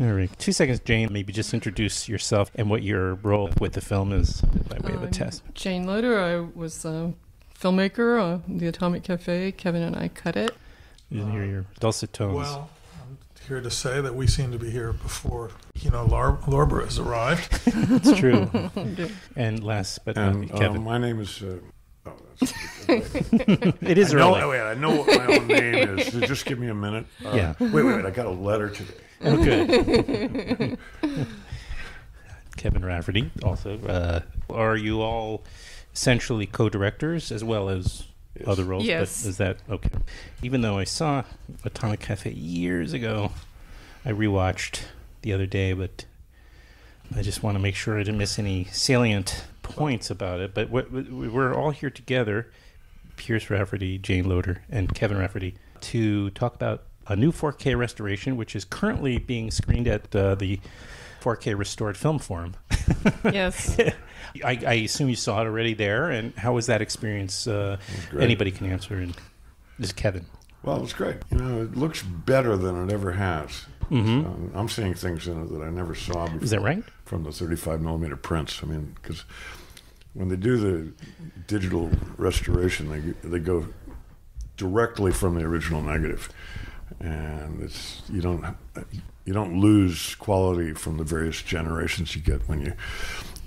All right. Two seconds, Jayne. Maybe just introduce yourself and what your role with the film is by way of a Um, test. Jayne Loader. I was a filmmaker on the Atomic Cafe. Kevin and I cut it. You can hear your dulcet tones. Well, I'm here to say that we seem to be here before, you know, Lar- Lorber has arrived. it's true. and last but not And least, uh, Kevin. my name is. Uh, oh, that's, it is I know, early. wait, I know what my own name is. Just give me a minute. Uh, Yeah. Wait, wait, wait. I got a letter today. Oh, good. Kevin Rafferty, also. Uh, are you all essentially co-directors as well as Yes. other roles? Yes. But is that okay? Even though I saw Atomic Cafe years ago, I rewatched the other day, but I just want to make sure I didn't miss any salient points about it. But we- we- we're all here together, Pierce Rafferty, Jayne Loader, and Kevin Rafferty, to talk about a new 4K restoration, which is currently being screened at uh, the 4K Restored Film Forum. Yes. I, I assume you saw it already there, and how was that experience? Uh, great. anybody can answer. And this is Kevin. Well, it it's great. You know, it looks better than it ever has. Mhm. Um, I'm seeing things in it that I never saw before. Is that right? From the 35 millimeter prints. I mean, because when they do the digital restoration, they they go directly from the original negative, and it's you don't you don't lose quality from the various generations you get when you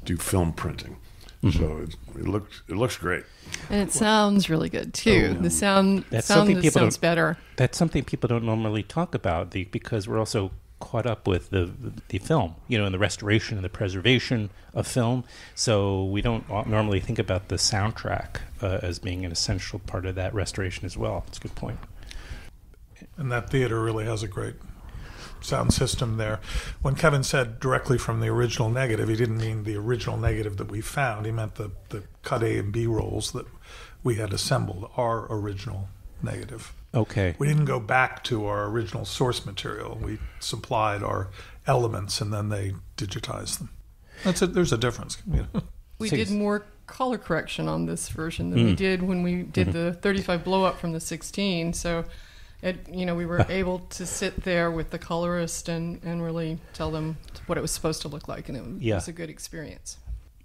do film printing. Mm-hmm. So it, it looks it looks great. And it sounds really good too. Oh, The sound That's sound something people sounds don't- better. That's something people don't normally talk about the, because we're also caught up with the the film, you know, and the restoration and the preservation of film. So we don't normally think about the soundtrack uh, as being an essential part of that restoration as well. It's a good point. And that theater really has a great sound system there. When Kevin said directly from the original negative, he didn't mean the original negative that we found. He meant the, the cut A and B rolls that we had assembled, our original negative. Okay. We didn't go back to our original source material. We supplied our elements and then they digitized them. That's it. There's a difference. You know? We did more color correction on this version than we hmm. did when we did mm-hmm. the 35 blow up from the 16. So, it you know we were able to sit there with the colorist and and really tell them what it was supposed to look like, and it Yeah. was a good experience.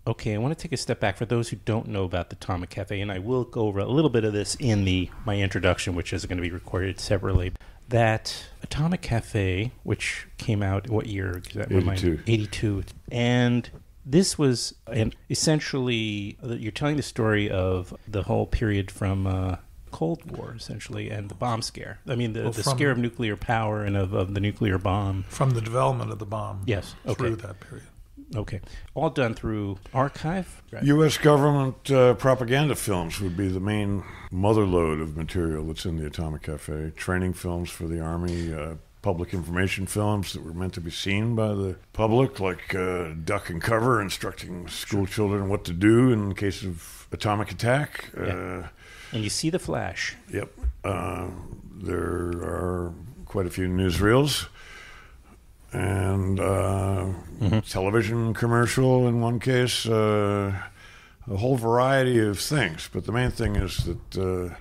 Okay, I want to take a step back for those who don't know about the Atomic Cafe, and I will go over a little bit of this in the my introduction, which is going to be recorded separately. That Atomic Cafe, which came out what year? Is that 82. 82. And this was an, essentially uh, you're telling the story of the whole period from uh, Cold War, essentially, and the bomb scare. I mean, the, Well, the from- scare of nuclear power and of, of the nuclear bomb. From the development of the bomb Yes. Okay. through that period. Okay. All done through archive. Right. U.S. government uh, propaganda films would be the main motherlode of material that's in the Atomic Cafe. Training films for the Army, uh, public information films that were meant to be seen by the public, like uh, Duck and Cover, instructing school children what to do in case of atomic attack. Uh, And you see the flash. Yep. Uh, there are quite a few newsreels and uh, television commercial in one case, uh, a whole variety of things. But the main thing is that uh,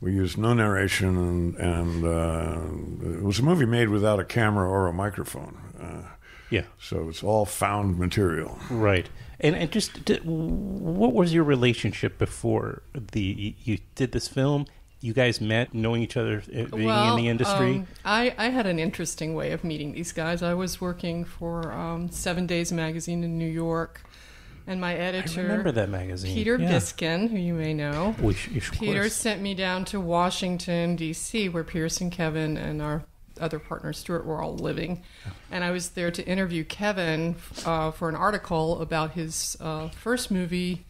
we used no narration, and, and uh, it was a movie made without a camera or a microphone. Yeah. so it's all found material. Right. And and just d- what was your relationship before the you, you did this film? You guys met, knowing each other, uh, being in the industry. um, I, I had an interesting way of meeting these guys. I was working for um, Seven Days Magazine in New York, and my editor, I editor, remember that magazine. Peter yeah. Biskind, who you may know, Which, Peter course. sent me down to Washington, D.C., where Pierce and Kevin and our other partner, Stuart, were all living. And I was there to interview Kevin uh, for an article about his uh, first movie,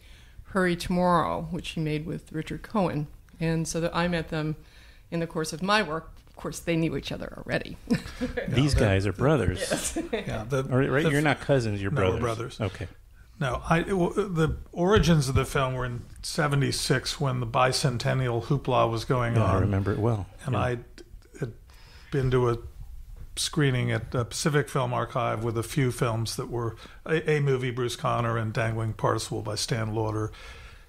Hurry Tomorrow, which he made with Richard Cohen. And so that I met them in the course of my work. Of course, they knew each other already. These guys are brothers. Yeah, the, Or, right? the- You're not cousins. You're No, we're brothers. brothers. Okay. No, I well, the origins of the film were in '76 when the bicentennial hoopla was going Yeah, on. I remember it well. and Yeah. I had been to a screening at the Pacific Film Archive with a few films that were a, a movie, Bruce Conner and Dangling Participle by Stan Lawder,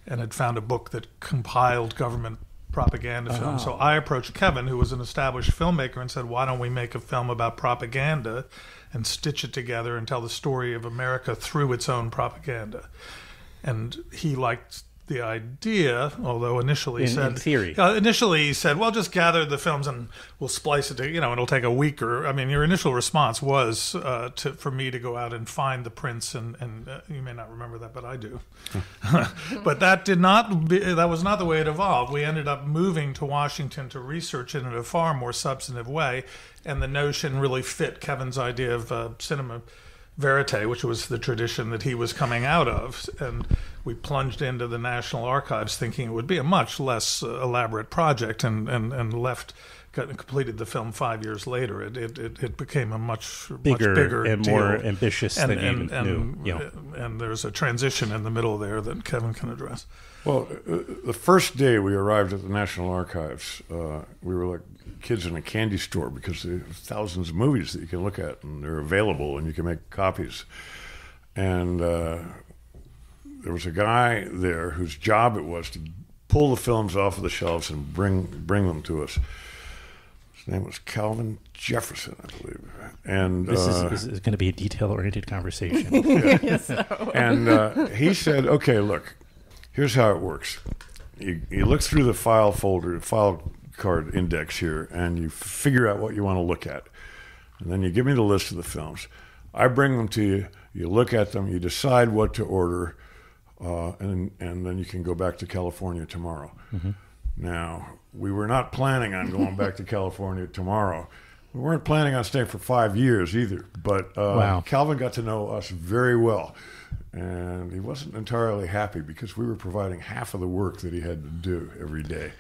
and had found a book that compiled government propaganda uh-huh. film. So I approached Kevin, who was an established filmmaker, and said, "Why don't we make a film about propaganda and stitch it together and tell the story of America through its own propaganda?" And he liked the idea, although initially In- said, in theory. uh, initially he said, "Well, just gather the films and we'll splice it. To, you know, it'll take a week." Or I mean, your initial response was uh, to for me to go out and find the prints, and and uh, you may not remember that, but I do. but that did not. Be, that was not the way it evolved. We ended up moving to Washington to research it in a far more substantive way, and the notion really fit Kevin's idea of uh, cinema verite, which was the tradition that he was coming out of. And we plunged into the National Archives thinking it would be a much less uh, elaborate project and, and, and left. Got, completed the film five years later. It it, it, it became a much Bigger, much bigger and deal. more ambitious and, than and, even and, knew. You know. and there's a transition in the middle there that Kevin can address. Well, uh, the first day we arrived at the National Archives, uh, we were like kids in a candy store because there are thousands of movies that you can look at and they're available and you can make copies. And uh, there was a guy there whose job it was to pull the films off of the shelves and bring bring them to us. His name was Calvin Jefferson, I believe. And This uh, is, this is going to be a detail-oriented conversation. and uh, he said, "Okay, look, here's how it works. You, you look through the file folder, file card index here, and you figure out what you want to look at, and then you give me the list of the films. I bring them to you. You look at them. You decide what to order, uh, and and then you can go back to California tomorrow. Now, we were not planning on going back to California tomorrow." We weren't planning on staying for five years either, but uh, Wow. Calvin got to know us very well, and he wasn't entirely happy because we were providing half of the work that he had to do every day.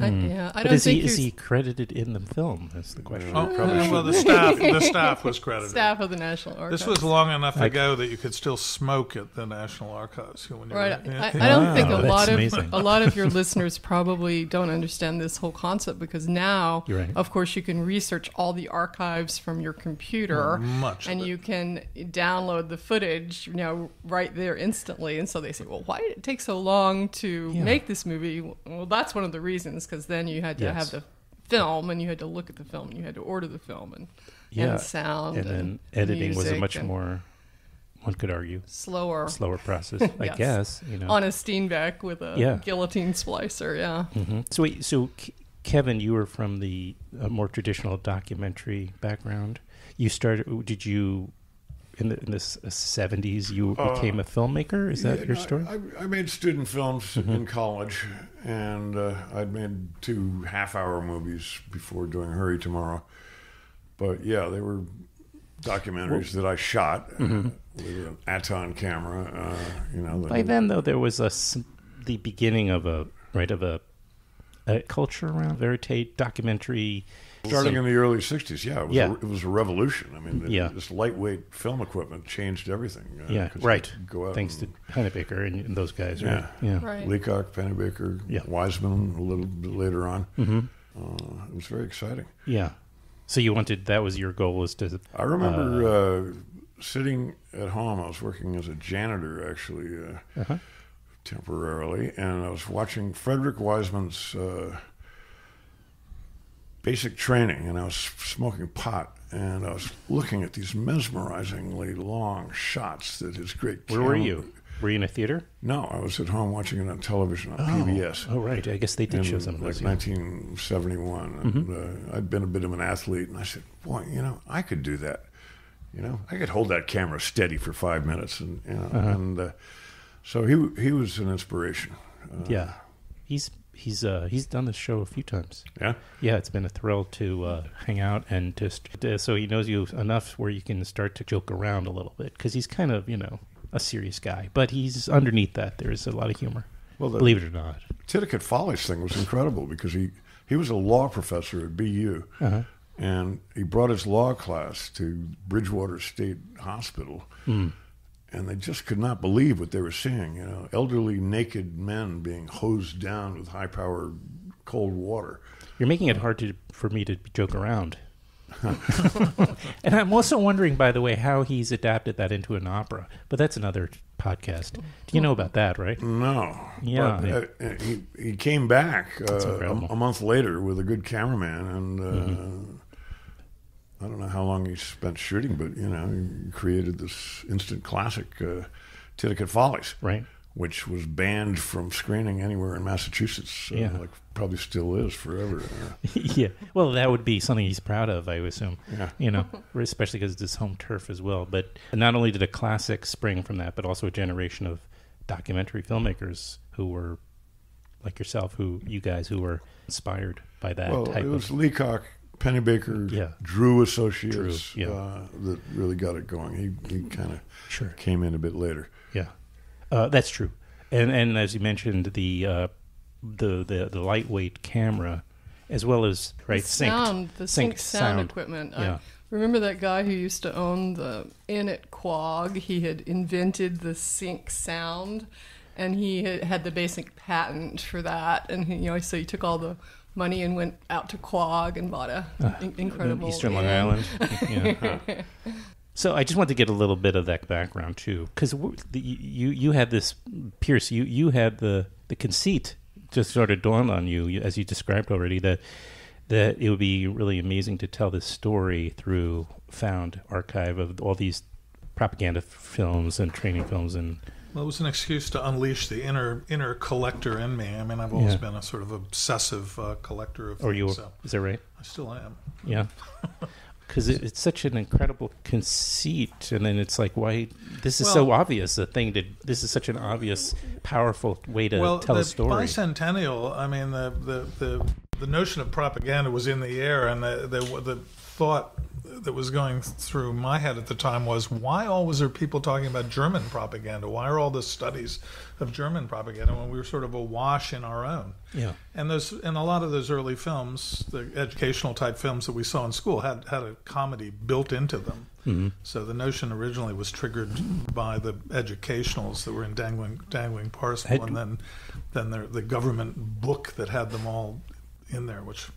I, hmm. yeah, I but don't is he is he credited in the film? That's the question. Oh, oh well, the staff the staff was credited. staff of the National Archives. This was long enough Like- ago that you could still smoke at the National Archives. When you were- Right. I. I don't think a Wow, that's lot of a lot of your listeners probably don't understand this whole concept because now, right. of course, you can research all the archives from your computer, much and you can download the footage, you know, right there instantly. And so they say, well, why did it take so long to Yeah. make this movie? Well, that's one of the reasons because then you had to Yes. have the film and you had to look at the film and you had to order the film and Yeah, and sound and then editing was a much more, one could argue, slower. slower process. I guess you know. On a Steenbeck with a Yeah. guillotine splicer, yeah. Mhm. So wait, so K- Kevin, you were from the uh, more traditional documentary background. You started. Did you in the in the seventies? You became a filmmaker. Is that Uh, Yeah, your story? I, I made student films Mm-hmm. in college, and uh, I'd made two half-hour movies before doing Hurry Tomorrow. But yeah, they were documentaries that I shot Mm-hmm. uh, with an Aaton camera. Uh, you know, By then, though, there was a the beginning of a right of a, a culture around verite documentary. Starting So- in the early '60s, yeah, it was, Yeah. A, it was a revolution. I mean, the, Yeah. this lightweight film equipment changed everything. uh, yeah, 'cause you right. Go out Thanks to and, Pennebaker and, and those guys, right? Yeah. Yeah. Right. Leacock, Pennebaker, Yeah. Wiseman a little bit later on. Mm-hmm. Uh, it was very exciting. Yeah. So you wanted that was your goal was to I remember uh, sitting at home. I was working as a janitor, actually, uh, Uh-huh. temporarily, and I was watching Frederick Wiseman's uh, basic training, and I was smoking pot, and I was looking at these mesmerizingly long shots that his great. Where were you? Were you in a theater? No, I was at home watching it on television on PBS. Oh, right. I guess they did show some of like those. yeah. Mm-hmm. 1971. And, uh, I'd been a bit of an athlete, and I said, "Boy, you know, I could do that. You know, I could hold that camera steady for five minutes." And you know, Uh-huh. and uh, so he he was an inspiration. Uh, Yeah, he's he's uh, he's done this show a few times. yeah. Yeah, it's been a thrill to uh, hang out and just uh, so he knows you enough where you can start to joke around a little bit because he's kind of you know a serious guy, but he's underneath that there's a lot of humor. Well, the Believe it or not. Titicut Follies thing was incredible because he he was a law professor at BU, Uh-huh. and he brought his law class to Bridgewater State Hospital. Hmm. And they just could not believe what they were seeing. You know, elderly naked men being hosed down with high-powered cold water. You're making it hard to for me to joke around. and I'm also wondering, by the way, how he's adapted that into an opera. But that's another podcast. Do you know about that, right? No. Yeah. But, uh, he, he came back uh, a, a month later with a good cameraman, and uh, Mm-hmm. I don't know how long he spent shooting, but you know, he created this instant classic, uh, Titicut Follies, Right. which was banned from screening anywhere in Massachusetts. Uh, Yeah. like probably still is forever. Uh, yeah. Well, that would be something he's proud of, I would assume. Yeah. You know, especially because it's his home turf as well. But not only did a classic spring from that, but also a generation of documentary filmmakers who were like yourself, who you guys who were inspired by that well, type it was of. Leacock, Pennebaker, Yeah. Drew Associates Drew, yeah. uh, that really got it going. He he kind of Sure. came in a bit later. Yeah, uh, that's true. And and as you mentioned, the uh, the, the the lightweight camera, as well as right the synced sound, the sync synced sound, equipment. Yeah. I remember that guy who used to own the Init Quag. He had invented the sync sound, and he had, had the basic patent for that. And he, you know, so he took all the money and went out to Quag and bought a ah. in- incredible Eastern Long. Island. yeah. So I just want to get a little bit of that background too, because you you had this Pierce, you you had the the conceit just sort of dawned on you you- as you described already that that it would be really amazing to tell this story through found archive of all these propaganda f- films and training films and Well, it was an excuse to unleash the inner inner collector in me. I mean, I've always Yeah. been a sort of obsessive uh, collector of or things, you so is that right? I still am. Yeah. Because it, it's such an incredible conceit, and then it's like, why? This is so obvious. The thing to this is such an obvious, powerful way to well, tell a story. bicentennial. I mean, the, the the the notion of propaganda was in the air, and the the, the thought that was going through my head at the time was, why always are people talking about German propaganda? Why are all the studies of German propaganda when we were sort of awash in our own? Yeah. And those and a lot of those early films, the educational type films that we saw in school, had had a comedy built into them. Mm-hmm. So the notion originally was triggered by the educationals that were in Dangling Dangling Parcel, Had- and then then the, the government book that had them all in there, which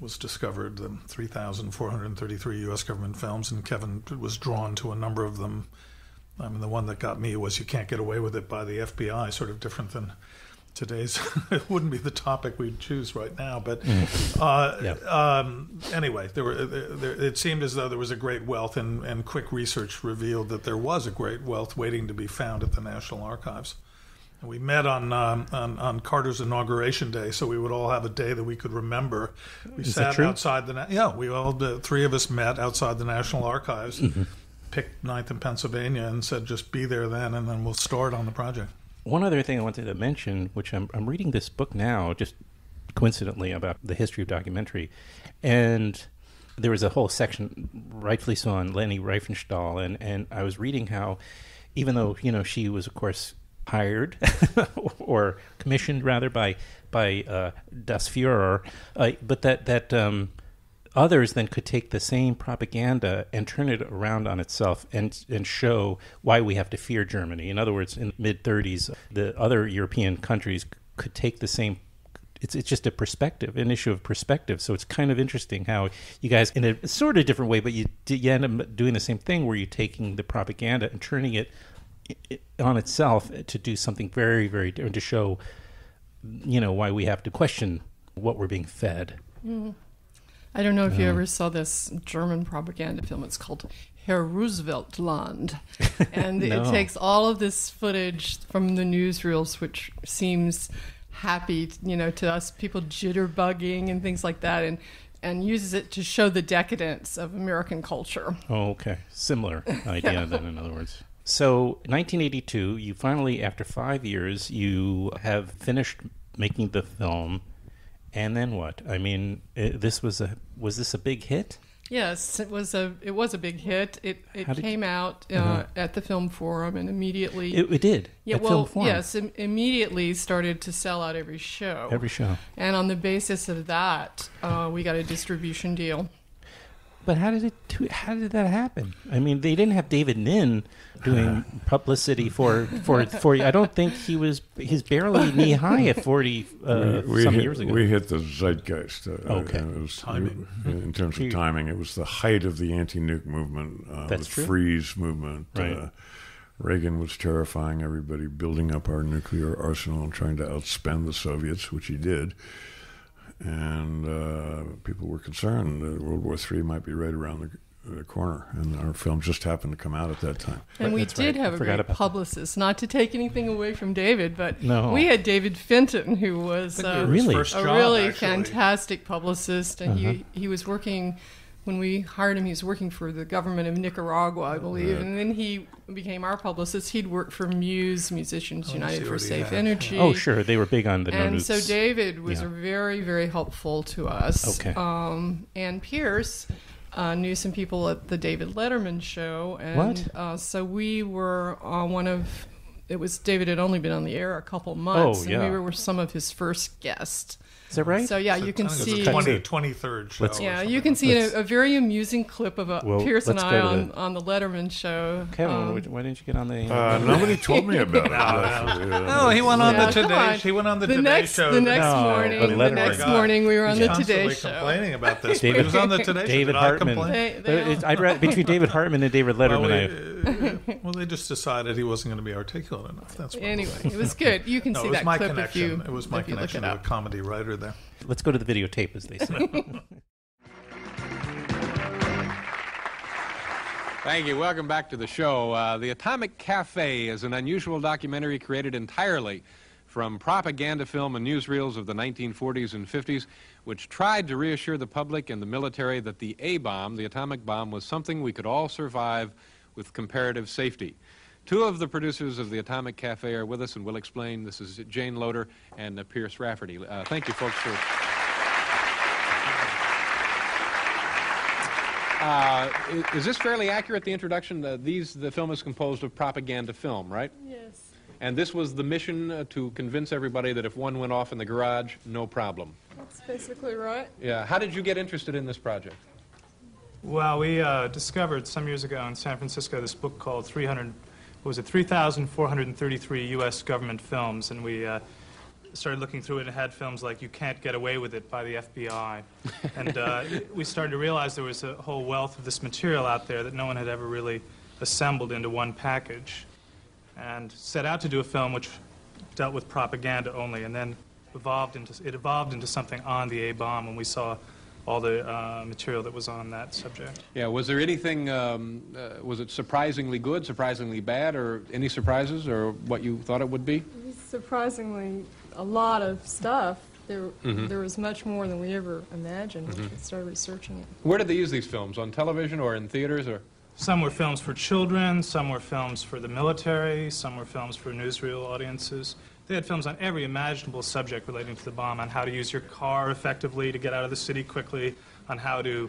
was discovered the 3,433 U.S. government films, and Kevin was drawn to a number of them. I mean, the one that got me was "You Can't Get Away with It" by the FBI, sort of different than today's. it wouldn't be the topic we'd choose right now, but uh, Yeah. um, anyway, there were. There, there, it seemed as though there was a great wealth, and, and quick research revealed that there was a great wealth waiting to be found at the National Archives. We met on, um, on on Carter's inauguration day, so we would all have a day that we could remember. We Is sat outside the yeah, we all the three of us met outside the National Archives, Mm-hmm. picked Ninth in Pennsylvania, and said just be there then, and then we'll start on the project. One other thing I wanted to mention, which I'm, I'm reading this book now, just coincidentally about the history of documentary, and there was a whole section, rightfully so, on Leni Riefenstahl, and, and I was reading how, even though you know she was of course hired or commissioned rather by by uh, Das Führer, uh, but that that um, others then could take the same propaganda and turn it around on itself and and show why we have to fear Germany. In other words, in the mid 30s, the other European countries could take the same. It's it's just a perspective, an issue of perspective. So it's kind of interesting how you guys, in a sort of different way, but you you end up doing the same thing where you're taking the propaganda and turning it on itself to do something very very different to show, you know, why we have to question what we're being fed. I don't know if Uh-huh. you ever saw this German propaganda film. It's called Herr Roosevelt Land. And No. it takes all of this footage from the newsreels, which seems happy, you know, to us people jitterbugging and things like that, and, and uses it to show the decadence of American culture. Oh, okay. Similar idea, then, in other words. So, 1982, you finally, after five years, you have finished making the film, and then what? I mean, it, this was a was this a big hit? Yes, it was a it was a big hit. It it came out uh, Uh-huh. at the film forum and immediately It, it did. yeah at well Film Forum. yes im- immediately started to sell out every show. Every show. And on the basis of that, uh, we got a distribution deal. But how did it? How did that happen? I mean, they didn't have David Nin doing publicity for for for. I don't think he was. He's barely knee high at forty uh, we, we some hit, years ago. We hit the zeitgeist. Uh, Okay. uh, it was, Timing. In terms of timing, it was the height of the anti-nuke movement, uh, That's the true. freeze movement. Right. Uh, Reagan was terrifying everybody, building up our nuclear arsenal and trying to outspend the Soviets, which he did. And uh, people were concerned that World War III might be right around the, the corner, and our film just happened to come out at that time. And we That's did right. have I a forgot great about that. publicist. Not to take anything away from David, but No. we had David Fenton, who was uh, Really? a job, really actually. fantastic publicist, and Uh-huh. he he was working. When we hired him, he was working for the government of Nicaragua, I believe, Right. and then he became our publicist. He'd worked for Muse, Musicians Oh, United for Safe had. Energy. oh, sure, they were big on the no and nukes. so David was Yeah. very, very helpful to us. Okay. Um, and Pierce uh, knew some people at the David Letterman show, and What? Uh, so we were uh, one of. It was David had only been on the air a couple months, Oh, and yeah. we were some of his first guests. Is that right? So yeah, So you can see. a 20, 23rd show. Let's- Yeah, you can see a, a very amusing clip of a Well, Pierce and I on, the- on the Letterman show. Kevin, Um, why- why didn't you get on the? Uh, nobody told me about it. No, that. No, he went on Yeah, the Today. on. He went on the, the Today next, Show. the next No, morning, but the next God. morning, we were on He's the Today Show. complaining about this. David- he was on the Today David Did Hartman. They- they I'd rather between David Hartman and David Letterman. I, we- uh, well, they just decided he wasn't going to be articulate enough. That's Anyway, it was good. You can see that clip if you it was my if you look connection to a comedy writer there. let's go to the videotape, as they say. Thank you. Welcome back to the show. Uh, the Atomic Cafe is an unusual documentary created entirely from propaganda film and newsreels of the 1940s and 50s, which tried to reassure the public and the military that the A bomb, the atomic bomb, was something we could all survive with comparative safety. Two of the producers of the Atomic Cafe are with us, and we'll explain. This is Jayne Loader and uh, Pierce Rafferty. Uh, thank you, folks, for. Uh, i- is this fairly accurate, the introduction? Uh, these, the film is composed of propaganda film, right? Yes. And this was the mission uh, to convince everybody that if one went off in the garage, no problem. That's basically right. Yeah. How did you get interested in this project? Well, we uh, discovered some years ago in San Francisco this book called 300, what was it, 3,433 U.S. government films, and we uh, started looking through it and had films like You Can't Get Away with It by the FBI. and uh, we started to realize there was a whole wealth of this material out there that no one had ever really assembled into one package. And set out to do a film which dealt with propaganda only, and then evolved into, it evolved into something on the A-bomb when we saw all the uh, material that was on that subject. Yeah. Was there anything? Um, uh, was it surprisingly good, surprisingly bad, or any surprises, or what you thought it would be? surprisingly a lot of stuff. There, Mm-hmm. there was much more than we ever imagined when we started researching it. Where did they use these films? On television or in theaters? Or Some were films for children, some were films for the military, some were films for newsreel audiences. They had films on every imaginable subject relating to the bomb, on how to use your car effectively to get out of the city quickly, on how to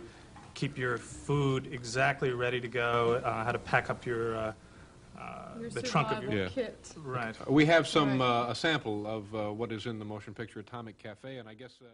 keep your food exactly ready to go, uh, how to pack up your, uh, Your the trunk of survival your... Yeah. kit. Right. we have some Right. uh, a sample of uh, what is in the motion picture Atomic Cafe, and I guess. Uh,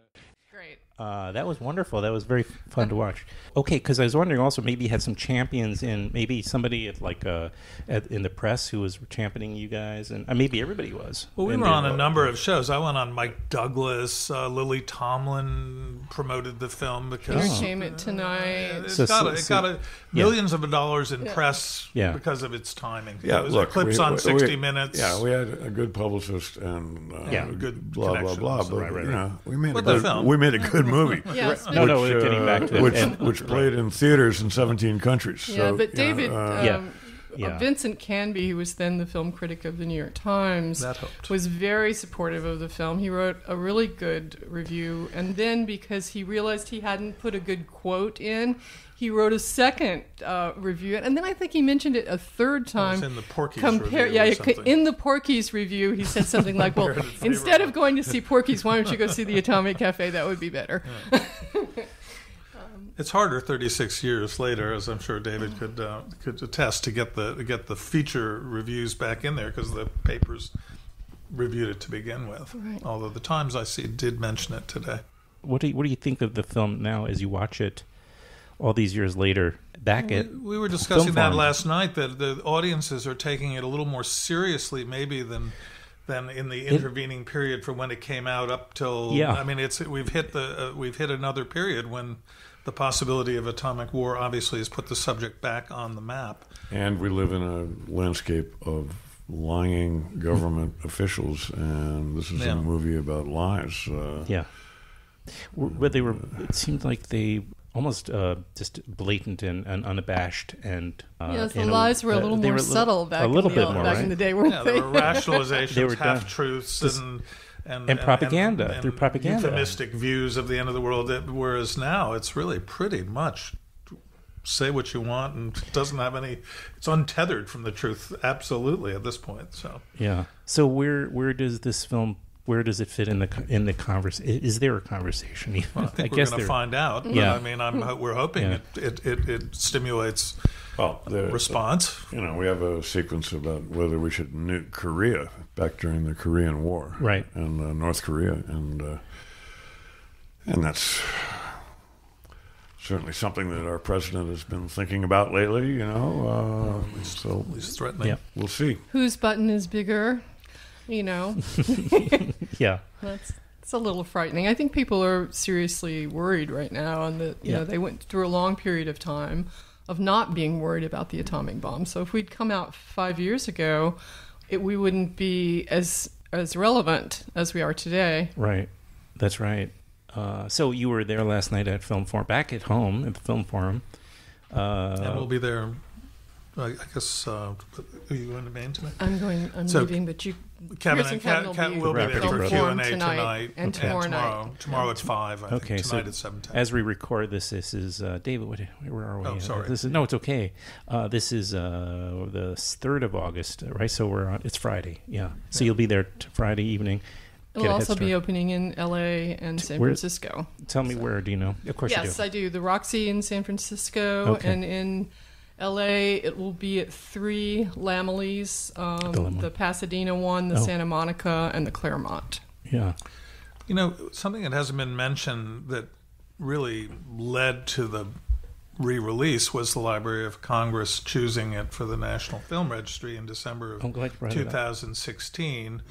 Great. Uh, that was wonderful. That was very fun to watch. Okay, because I was wondering also maybe you had some champions in maybe somebody at like uh, at, in the press who was championing you guys, and uh, maybe everybody was. Well, we And were on they- a number of shows. I went on Mike Douglas. Uh, Lily Tomlin promoted the film because Entertainment Tonight. it's So- got, so- a, it so- got a, millions of dollars in Yeah. press Yeah. because of its timing. Yeah, it was look, clips we- on we- 60 we- Minutes. Yeah, we had a good publicist and uh, Yeah. Good blah blah connections. blah. But Right, right, you know, we made With a good, film. we made a good movie. Yes, No, no, which, getting back to it. which, And- which played in theaters in 17 countries. Yeah, so, but you know, David, uh, Yeah. um, Yeah. uh, Vincent Canby, who was then the film critic of the New York Times, That helped. was very supportive of the film. He wrote a really good review, and then because he realized he hadn't put a good quote in, he wrote a second uh, review, and then I think he mentioned it a third time. in the Porky's Compare, review yeah, or it could- something. in the Porky's review, he said something like, "Well, Compared in favor instead of of going to see Porky's, why don't you go see the Atomic Cafe? That would be better." It's harder 36 years later, as I'm sure David could uh, could attest, to get the to get the feature reviews back in there because the papers reviewed it to begin with. Right. Although the Times I see did mention it today. What do you, what do you think of the film now as you watch it all these years later back at We were discussing Film that Forum. last night that the audiences are taking it a little more seriously, maybe than than in the intervening period from when it came out up till. Yeah. I mean, it's we've hit the uh, we've hit another period when the possibility of atomic war obviously has put the subject back on the map. And we live in a landscape of lying government officials, and this is Yeah. a movie about lies. Uh, yeah, W- but they were. It seemed like they almost uh, just blatant and, and unabashed and uh, yes, the in lies were a uh, little they more were subtle back, a little in, the, bit more back right? in the day, weren't Yeah, they? there were rationalizations, They were done- half truths, Just- and, and and propaganda, through propaganda. euphemistic views of the end of the world. That, whereas now it's really pretty much say what you want and it doesn't have any. It's untethered from the truth, absolutely at this point. So Yeah. So where where does this film where does it fit in the co- in the converse? Is there a conversation? well, I think we're guess going to there- find out. Yeah. I mean, I'm we're hoping Yeah. it, it, it, it stimulates well, the, response. You know, we have a sequence about whether we should nuke Korea back during the Korean War, Right. And uh, North Korea, and uh, and that's certainly something that our president has been thinking about lately. You know, uh, so At least threatening. Yeah. we'll see. Whose button is bigger? You know, Yeah. that's it's a little frightening. I think people are seriously worried right now, and that you Yeah. know they went through a long period of time of not being worried about the atomic bomb. So if we'd come out five years ago, it, we wouldn't be as as relevant as we are today. Right. That's right. Uh, so you were there last night at Film Forum, back at home at the Film Forum. Uh, and we'll be there. I I guess. Uh, are you going to Maine tonight? I'm going. I'm So, leaving, but you. Kevin Pearson and Kevin Kat, will be will be Wrap there it for up. Q Forum and A tonight tonight and tomorrow tomorrow. night. Tomorrow at five. I think. Okay, so tonight at seven ten. as we record this, this is uh, David. What, where are we? Oh, Uh, sorry. This is no, it's okay. Uh, this is uh, the third of August, right? So we're on. It's Friday. Yeah. So you'll be there t- Friday evening. It'll a head also be start. opening in L.A. and San Where- Francisco. Tell me where. Do you know? Of course Yes, you I do. The Roxy in San Francisco Okay. and in LA, it will be at three Laemmles um, The the, Pasadena one, the Oh. Santa Monica, and the Claremont. Yeah. You know, something that hasn't been mentioned that really led to the re-release was the Library of Congress choosing it for the National Film Registry in December of I'm glad you brought it up. 2016,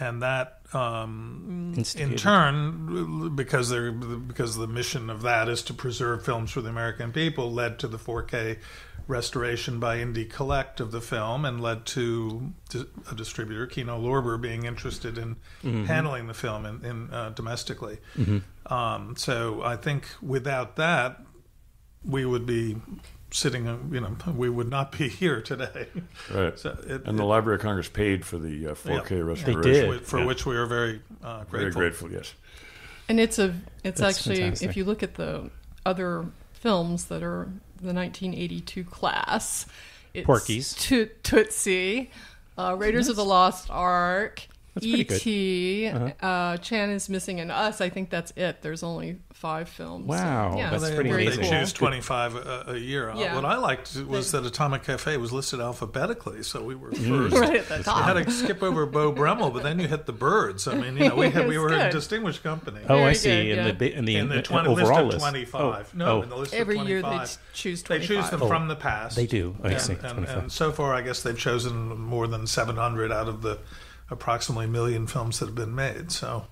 and that um, in turn, because they're because the mission of that is to preserve films for the American people, led to the 4K restoration by IndieCollect of the film, and led to a distributor, Kino Lorber, being interested in Mm-hmm. handling the film in, in uh, domestically. Um, so I think without that, we would be sitting. uh, You know, we would not be here today. Right. So it, and the Library of Congress paid for the uh, 4K Yeah. restoration. did. for Yeah. which we are very uh, Very grateful. grateful, yes. And it's a it's That's actually fantastic. if you look at the other films that are the 1982 class, it's Porky's. Toot- Tootsie, uh, Raiders of the Lost Ark. That's. E.T. Uh-huh. uh Chan is missing, and us. I think that's it. There's only five films. Wow, yeah, that's Well, they, pretty they amazing. choose 25 a, a year. Uh, Yeah. What I liked was They- that Atomic Cafe was listed alphabetically, so we were Mm. first. right at the You had to skip over Bo Bremmel, but then you hit the birds. I mean, you know, we had, we were a good. distinguished company. Oh, I see. good, in yeah. the bi- in the, in the uh, 20, overall list of 25. Oh, no, oh. in the list Every of year they choose 25. They choose them Oh, from the past. they do. I and, see. And, and so far, I guess they've chosen more than 700 out of the approximately a million films that have been made. So,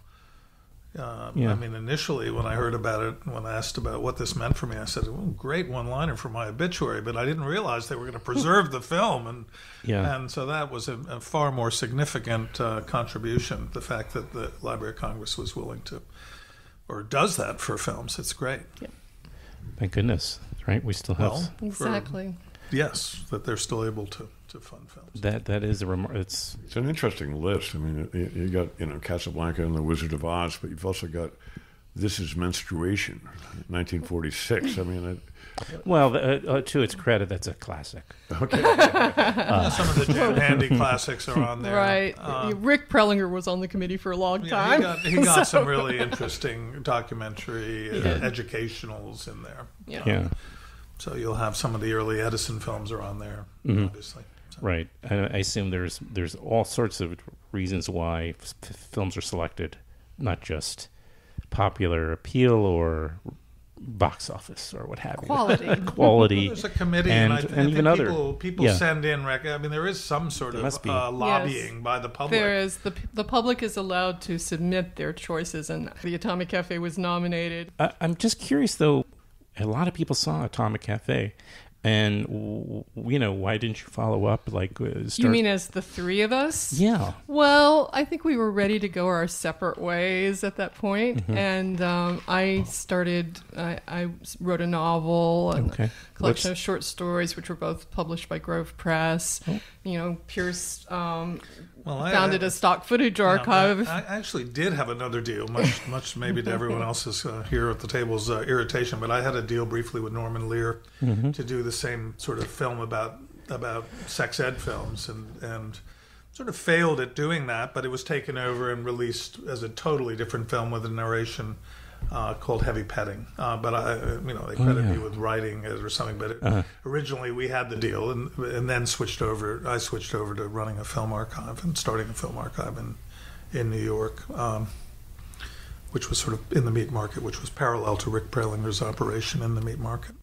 um, Yeah. I mean, initially when I heard about it, when I asked about what this meant for me, I said, well, "Great one-liner for my obituary," but I didn't realize they were going to preserve the film, and Yeah. and so that was a, a far more significant uh, contribution. The fact that the Library of Congress was willing to, or does that for films, it's great. Thank goodness. Right. We still have Well, for- Exactly. yes, that they're still able to to fund films. that. That is a remar- It's It's an interesting list. I mean, you, you got you know Casablanca and The Wizard of Oz, but you've also got This Is Menstruation, 1946. I mean, it, well, the- uh, uh, to its credit, that's a classic. okay, Yeah, some of the Jam Handy classics are on there. Right. Uh, Rick Prelinger was on the committee for a long yeah, time. he got, he got So- some really interesting documentary uh, did. educationals in there. Yeah. Yeah. So you'll have some of the early Edison films are on there, Mm-hmm. obviously. So- Right. I, I assume there's there's all sorts of reasons why f- f- films are selected, not just popular appeal or box office or what have you. Quality. Quality. There's a committee, and, and, I, th- and I even think other. people, people yeah. send in. Rec- I mean, there is some sort There of must be. uh, lobbying by the public. There is the the public is allowed to submit their choices, and the Atomic Cafe was nominated. I, I'm just curious though. A lot of people saw Atomic Cafe, and w- you know why didn't you follow up? Like, uh, start, You mean as the three of us? Yeah. Well, I think we were ready to go our separate ways at that point. Mm-hmm. and um, I started. I, I wrote a novel and Okay. a collection of short stories, which were both published by Grove Press. Oh. You know, Pierce um, well, I, founded I, a stock footage Yeah, archive. I I actually did have another deal, much, much maybe to everyone else's uh, here at the table's uh, irritation. But I had a deal briefly with Norman Lear Mm-hmm. to do the same sort of film about about sex ed films, and and sort of failed at doing that. But it was taken over and released as a totally different film with a narration. Uh, called Heavy Petting, uh, but I, uh, you know, they credit me with writing it or something. But it, originally we had the deal, and and then switched over. I switched over to running a film archive and starting a film archive in in New York, um, which was sort of in the meat market, which was parallel to Rick Prelinger's operation in the meat market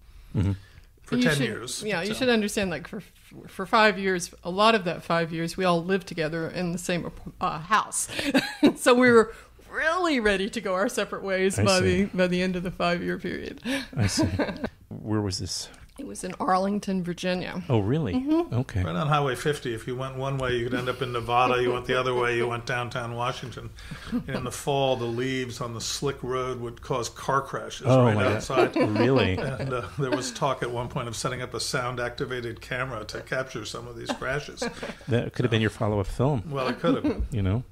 for You ten should- years. Yeah, you should understand. Like for for five years, a lot of that five years, we all lived together in the same uh, house, so we were really ready to go our separate ways I by see. the by the end of the five year period. I see. Where was this? It was in Arlington, Virginia. Oh, really? Mm-hmm. Okay. Right on Highway 50. If you went one way, you could end up in Nevada. You went the other way, you went downtown Washington. And in the fall, the leaves on the slick road would cause car crashes Oh, right my God. outside. Really? And uh, there was talk at one point of setting up a sound-activated camera to capture some of these crashes. That could have been your follow-up film. Well, it could have. you know.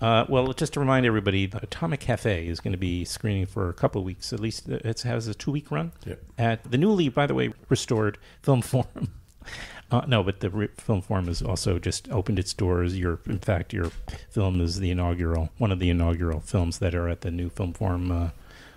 Uh, well, just to remind everybody, the Atomic Cafe is going to be screening for a couple of weeks. At least it has a two-week run Yep. at the newly, by the way, restored Film Forum. Uh, no, but the re- Film Forum has also just opened its doors. Your, in fact, your film is the inaugural, one of the inaugural films that are at the new Film Forum. Uh,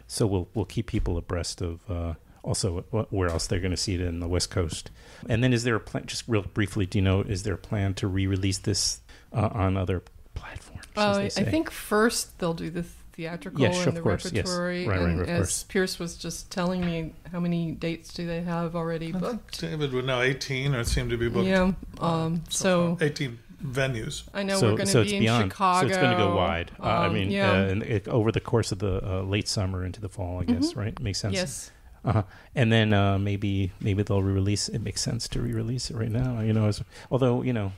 so we'll we'll keep people abreast of uh, also where else they're going to see it in the West Coast. And then, is there a plan? Just real briefly, do you know? Is there a plan to re-release this uh, on other platforms? As Uh, they I think first they'll do the theatrical Yes, and of the course, yes. repertory. Right, right, and of as course. Pierce was just telling me, how many dates do they have already booked? David would know 18, or it seemed to be booked. Yeah. Um, so 18 venues. I know so, we're going to so be it's in beyond. Chicago. So it's going to go wide. Uh, I Um, mean, yeah. uh, and it, over the course of the uh, late summer into the fall, I guess. Right? Makes sense. yes. Uh-huh. And then uh, maybe maybe they'll re-release. It makes sense to re-release it right now. You know, as, although you know,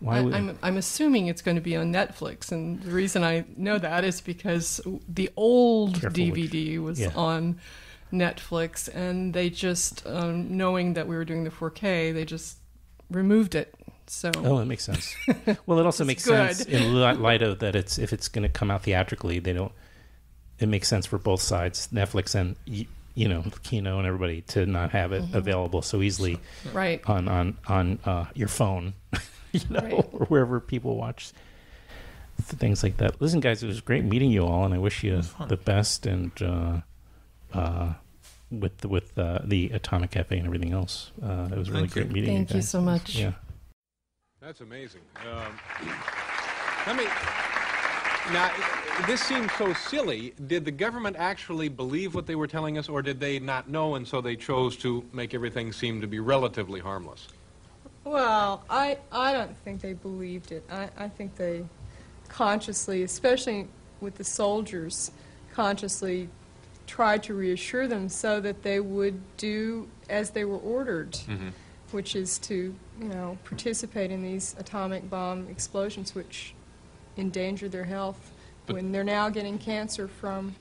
why I, would I'm, I'm assuming it's going to be on Netflix, and the reason I know that is because the old Careful which- DVD was yeah. on Netflix, and they just, um, knowing that we were doing the 4K, they just removed it. So Oh, that makes sense. well, it also makes good. sense in light of that. It's if it's going to come out theatrically, they don't. It makes sense for both sides, Netflix and you know Kino and everybody, to not have it Mm-hmm. available so easily right. on on on uh, your phone, you know, Right. or wherever people watch things like that. Listen, guys, it was great meeting you all, and I wish you the best and uh, uh, with the, with uh, the Atomic Cafe and everything else. Uh, it was really Thank you. great meeting Thank you you so much. Yeah. That's amazing. Um, let me. Now, this seems so silly. Did the government actually believe what they were telling us, or did they not know, and so they chose to make everything seem to be relatively harmless? Well, I, I don't think they believed it. I, I think they consciously, especially with the soldiers, consciously tried to reassure them so that they would do as they were ordered, mm-hmm. which is to, you know, participate in these atomic bomb explosions which endanger their health But- when they're now getting cancer from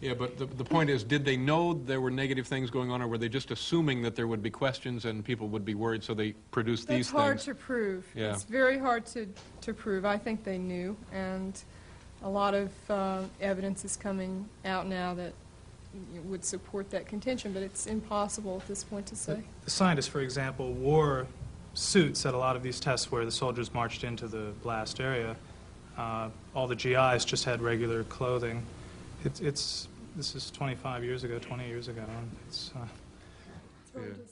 Yeah, but the, the point is, did they know there were negative things going on, or were they just assuming that there would be questions and people would be worried, so they produced That's these hard things? to prove. Yeah. It's very hard to, to prove. I think they knew, and a lot of uh, evidence is coming out now that would support that contention, but it's impossible at this point to say. The scientists, for example, wore suits at a lot of these tests where the soldiers marched into the blast area. Uh, all the GIs just had regular clothing. It's, it's this is 25 years ago, 20 years ago, and it's. Uh, Yeah. to say.